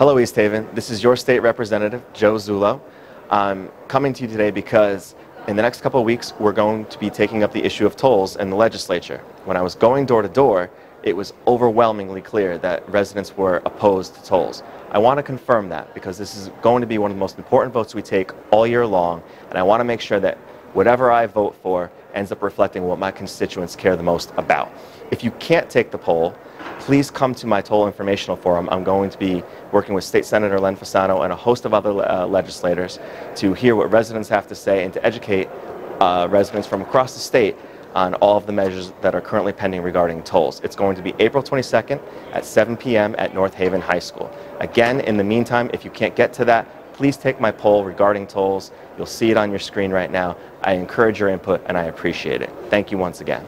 Hello, East Haven. This is your state representative, Joe Zullo. I'm coming to you today because in the next couple of weeks, we're going to be taking up the issue of tolls in the legislature. When I was going door to door, it was overwhelmingly clear that residents were opposed to tolls. I want to confirm that because this is going to be one of the most important votes we take all year long, and I want to make sure that whatever I vote for ends up reflecting what my constituents care the most about. If you can't take the poll, please come to my toll informational forum. I'm going to be working with State Senator Len Fasano and a host of other uh, legislators to hear what residents have to say and to educate uh, residents from across the state on all of the measures that are currently pending regarding tolls. It's going to be April 22nd at 7 p.m. at North Haven High School. Again, in the meantime, if you can't get to that, please take my poll regarding tolls. You'll see it on your screen right now. I encourage your input and I appreciate it. Thank you once again.